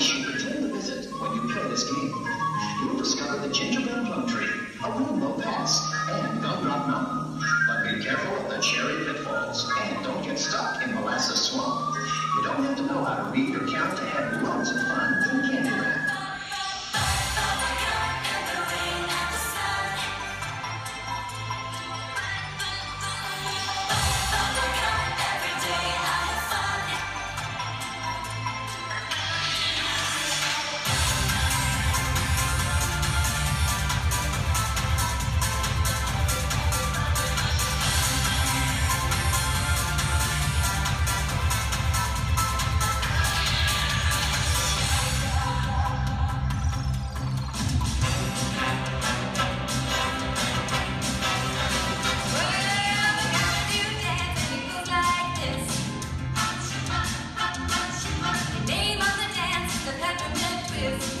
Yes, you return the visit when you play this game. You'll discover the gingerbread plum tree, a rainbow pass, and Gumdrop Mountain. But be careful of the cherry pitfalls, and don't get stuck in Molasses Swamp. You don't have to know how to read or count to have lots of fun Name